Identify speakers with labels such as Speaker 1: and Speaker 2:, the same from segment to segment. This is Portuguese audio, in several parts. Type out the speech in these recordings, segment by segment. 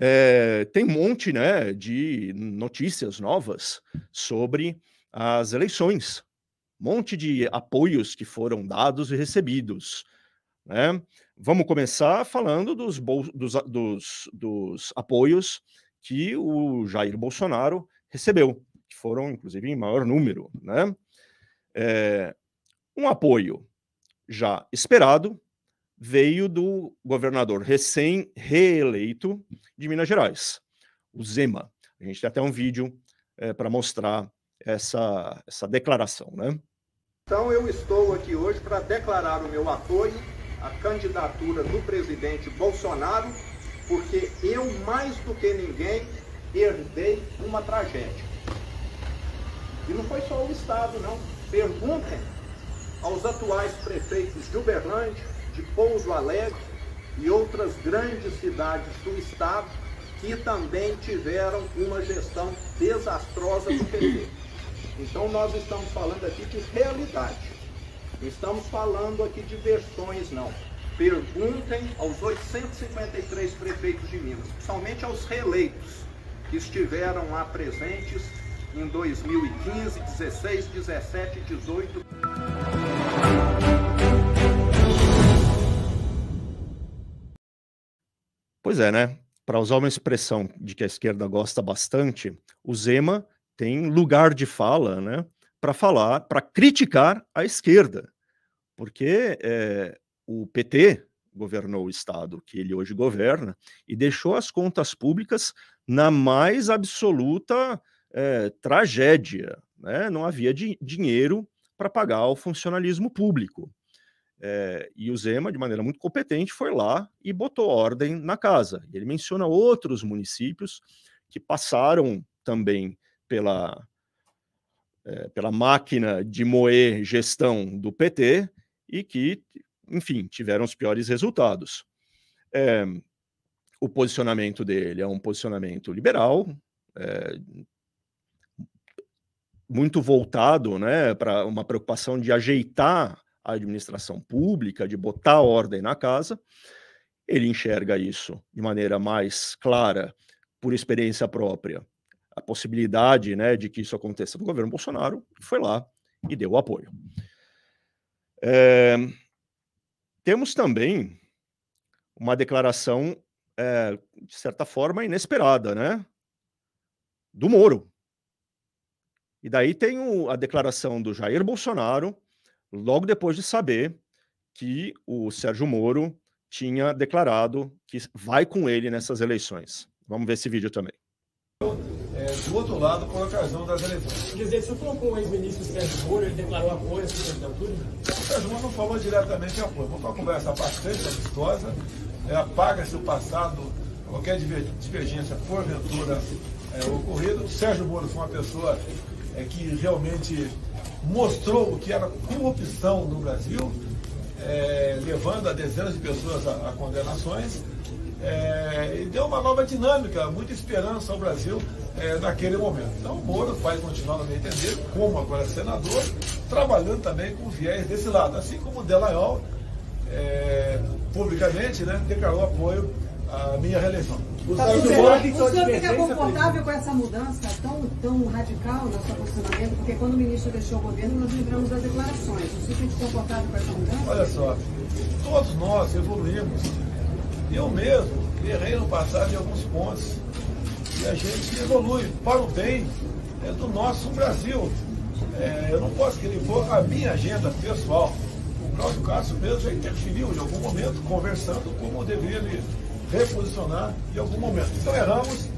Speaker 1: É, tem um monte né, de notícias novas sobre as eleições, um monte de apoios que foram dados e recebidos. Né? Vamos começar falando dos, dos, dos, dos apoios que o Jair Bolsonaro recebeu, que foram, inclusive, em maior número. Né? É, um apoio já esperado veio do governador recém-reeleito de Minas Gerais, o Zema. A gente tem até um vídeo é, para mostrar essa, essa declaração, né?
Speaker 2: Então eu estou aqui hoje para declarar o meu apoio à candidatura do presidente Bolsonaro, porque eu, mais do que ninguém, herdei uma tragédia. E não foi só o Estado, não. Perguntem aos atuais prefeitos de Uberlândia, de Pouso Alegre e outras grandes cidades do Estado que também tiveram uma gestão desastrosa do PT. Então nós estamos falando aqui de realidade. Estamos falando aqui de versões, não. Perguntem aos 853 prefeitos de Minas, principalmente aos reeleitos, que estiveram lá presentes em 2015, 16, 17, 18.
Speaker 1: Pois é, né? Para usar uma expressão de que a esquerda gosta bastante, o Zema tem lugar de fala, né? Para falar, para criticar a esquerda, porque é, o PT governou o estado que ele hoje governa e deixou as contas públicas na mais absoluta é, tragédia. Né? Não havia di dinheiro para pagar o funcionalismo público. É, e o Zema, de maneira muito competente, foi lá e botou ordem na casa. Ele menciona outros municípios que passaram também pela, é, pela máquina de moer gestão do PT e que, enfim, tiveram os piores resultados. É, o posicionamento dele é um posicionamento liberal, muito voltado né, para uma preocupação de ajeitar a administração pública, de botar ordem na casa. Ele enxerga isso de maneira mais clara, por experiência própria, a possibilidade né, de que isso aconteça no governo Bolsonaro, foi lá e deu o apoio. É, temos também uma declaração, é, de certa forma, inesperada, né? Do Moro. E daí tem o, a declaração do Jair Bolsonaro, logo depois de saber que o Sérgio Moro tinha declarado que vai com ele nessas eleições. Vamos ver esse vídeo também.
Speaker 3: É, do outro lado, por ocasião das eleições.
Speaker 4: Quer dizer, você falou com o ex-ministro Sérgio Moro, ele declarou apoio à sua candidatura? O
Speaker 3: Sérgio Moro não falou diretamente apoio. Foi uma conversa bastante amistosa, é, apaga-se o passado, qualquer divergência porventura é, ocorrida. O Sérgio Moro foi uma pessoa é, que realmente mostrou o que era corrupção no Brasil, é, levando a dezenas de pessoas a, a condenações, é, e deu uma nova dinâmica, muita esperança ao Brasil é, naquele momento. Então o Moro vai continuar, no meu entender, como agora senador, trabalhando também com viés desse lado, assim como o Delayol, é, publicamente, né, declarou apoio à minha reeleição.
Speaker 5: Tá, o senhor, o senhor fica confortável com essa mudança tão, tão radical no seu posicionamento? Porque quando o ministro deixou o governo, nós lembramos das declarações. O senhor fica confortável com essa mudança?
Speaker 3: Olha só, todos nós evoluímos. Eu mesmo errei no passado em alguns pontos. E a gente evolui para o bem é, do nosso Brasil. É, eu não posso querer pôr a minha agenda pessoal. O Cláudio Castro mesmo já interferiu em algum momento, conversando como deveria reposicionar em algum momento. Então erramos,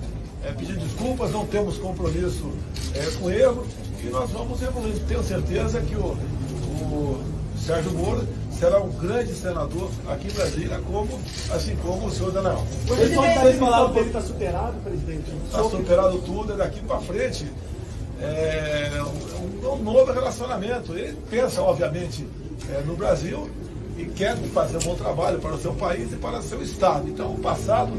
Speaker 3: é, pedir desculpas, não temos compromisso é, com erro e nós vamos evoluir. Tenho certeza que o, o Sérgio Moro será um grande senador aqui em Brasília, como, assim como o senhor Daniel.
Speaker 4: Que ele está superado, presidente?
Speaker 3: Está superado tudo, é daqui para frente é um, um, novo relacionamento. Ele pensa, obviamente, é, no Brasil e quer fazer um bom trabalho para o seu país e para o seu Estado. Então, o passado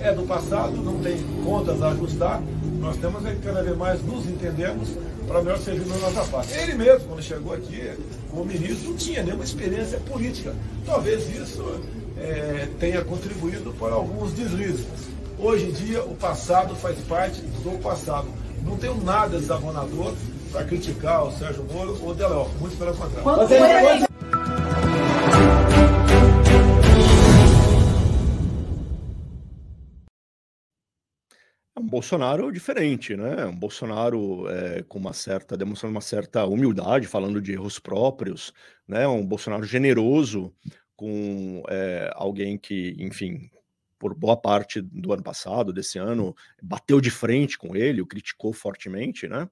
Speaker 3: é do passado, não tem contas a ajustar. Nós temos que cada vez mais nos entendermos para melhor servir na nossa parte. Ele mesmo, quando chegou aqui como ministro, não tinha nenhuma experiência política. Talvez isso é, tenha contribuído para alguns deslizes. Hoje em dia, o passado faz parte do passado. Não tenho nada desabonador para criticar o Sérgio Moro ou o Deló, muito pelo contrário.
Speaker 1: Bolsonaro diferente, né? Um Bolsonaro é, com uma certa, demonstrando uma certa humildade, falando de erros próprios, né? Um Bolsonaro generoso com é, alguém que, enfim, por boa parte do ano passado, desse ano, bateu de frente com ele, o criticou fortemente, né?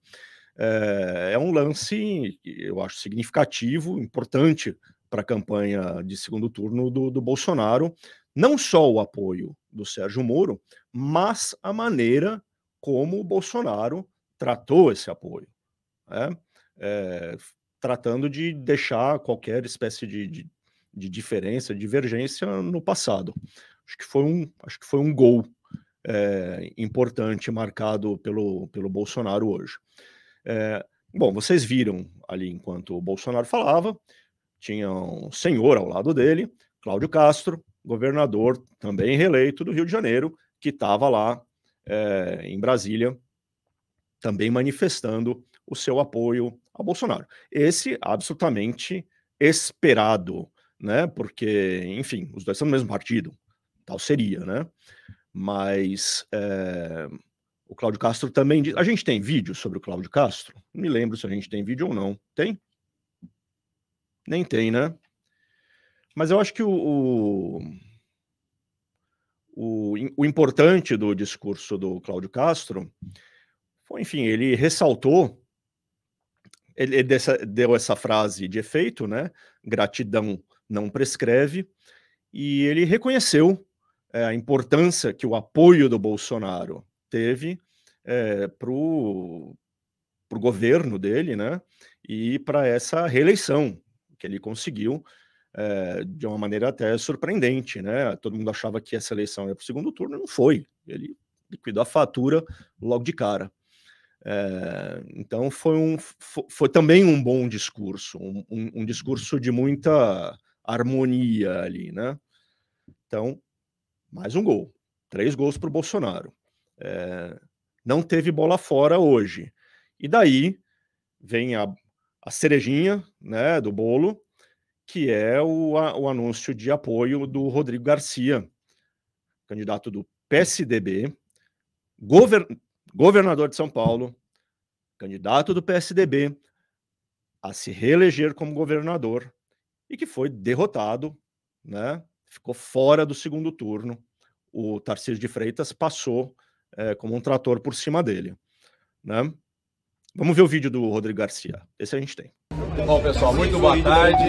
Speaker 1: É, é um lance, eu acho, significativo, importante para a campanha de segundo turno do, do Bolsonaro, não só o apoio do Sérgio Moro, mas a maneira como o Bolsonaro tratou esse apoio, né? é, tratando de deixar qualquer espécie de, de, de, diferença, divergência no passado. Acho que foi um, acho que foi um gol é, importante marcado pelo, pelo Bolsonaro hoje. É, bom, vocês viram ali enquanto o Bolsonaro falava, tinha um senhor ao lado dele, Cláudio Castro, governador também reeleito do Rio de Janeiro, que estava lá é, em Brasília, também manifestando o seu apoio ao Bolsonaro. Esse absolutamente esperado, né? Porque, enfim, os dois são do mesmo partido, tal seria, né? Mas é, o Cláudio Castro também. A gente tem vídeo sobre o Cláudio Castro? Não me lembro se a gente tem vídeo ou não. Tem? Nem tem, né? Mas eu acho que o, o, o importante do discurso do Cláudio Castro foi, enfim, ele ressaltou, ele, ele deu essa frase de efeito, né? Gratidão não prescreve, e ele reconheceu é, a importância que o apoio do Bolsonaro teve é, para o governo dele, né? E para essa reeleição que ele conseguiu é, de uma maneira até surpreendente, né? Todo mundo achava que essa eleição ia para o segundo turno, não foi. Ele liquidou a fatura logo de cara. É, então foi, um, foi, também um bom discurso, um, um, um, discurso de muita harmonia ali, né? Então, mais um gol, três gols para o Bolsonaro. É, não teve bola fora hoje. E daí vem a, a cerejinha né, do bolo, que é o, a, o anúncio de apoio do Rodrigo Garcia, candidato do PSDB, govern, governador de São Paulo, candidato do PSDB a se reeleger como governador e que foi derrotado, né? Ficou fora do segundo turno. O Tarcísio de Freitas passou é, como um trator por cima dele, né? Vamos ver o vídeo do Rodrigo Garcia. Esse a gente tem.
Speaker 6: Bom, pessoal, muito boa tarde.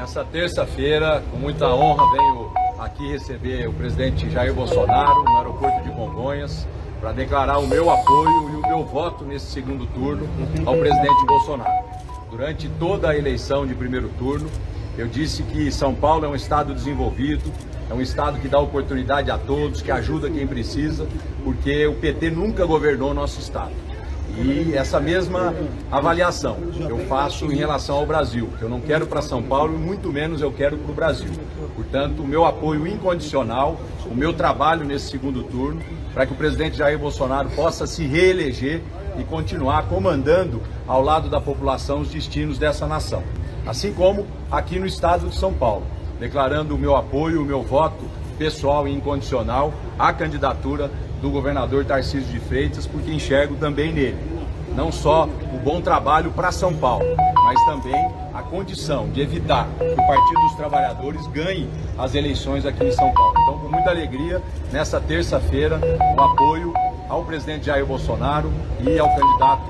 Speaker 6: Nessa terça-feira, com muita honra, venho aqui receber o presidente Jair Bolsonaro no aeroporto de Congonhas para declarar o meu apoio e o meu voto nesse segundo turno ao presidente Bolsonaro. Durante toda a eleição de primeiro turno, eu disse que São Paulo é um estado desenvolvido, é um estado que dá oportunidade a todos, que ajuda quem precisa, porque o PT nunca governou nosso estado. E essa mesma avaliação eu faço em relação ao Brasil, eu não quero para São Paulo muito menos eu quero para o Brasil. Portanto, o meu apoio incondicional, o meu trabalho nesse segundo turno, para que o presidente Jair Bolsonaro possa se reeleger e continuar comandando ao lado da população os destinos dessa nação. Assim como aqui no estado de São Paulo, declarando o meu apoio, o meu voto pessoal e incondicional à candidatura do governador Tarcísio de Freitas, porque enxergo também nele não só o bom trabalho para São Paulo, mas também a condição de evitar que o Partido dos Trabalhadores ganhe as eleições aqui em São Paulo. Então, com muita alegria, nessa terça-feira, o apoio ao presidente Jair Bolsonaro e ao candidato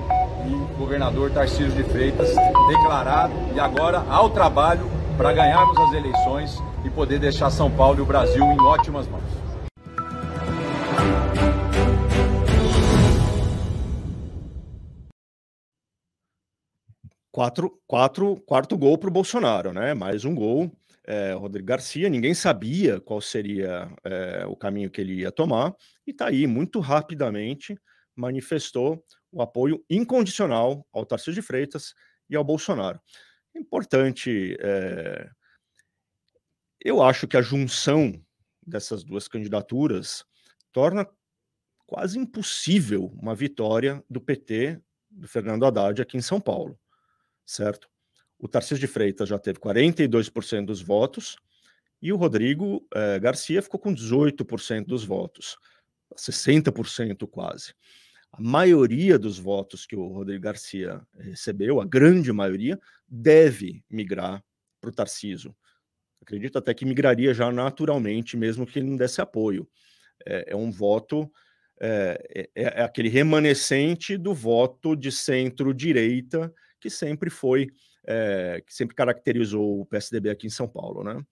Speaker 6: e governador Tarcísio de Freitas, declarado e agora ao trabalho para ganharmos as eleições e poder deixar São Paulo e o Brasil em ótimas mãos.
Speaker 1: Quatro, quatro, quarto gol para o Bolsonaro, né? Mais um gol. É, Rodrigo Garcia, ninguém sabia qual seria é, o caminho que ele ia tomar, e está aí, muito rapidamente, manifestou o apoio incondicional ao Tarcísio de Freitas e ao Bolsonaro. Importante, é, eu acho que a junção dessas duas candidaturas torna quase impossível uma vitória do PT, do Fernando Haddad, aqui em São Paulo, certo? O Tarcísio de Freitas já teve 42% dos votos e o Rodrigo eh, Garcia ficou com 18% dos votos, 60% quase. A maioria dos votos que o Rodrigo Garcia recebeu, a grande maioria, deve migrar para o Tarcísio. Acredito até que migraria já naturalmente, mesmo que ele não desse apoio. É, é um voto, é, é, é, aquele remanescente do voto de centro-direita que sempre foi, é, que sempre caracterizou o PSDB aqui em São Paulo, né?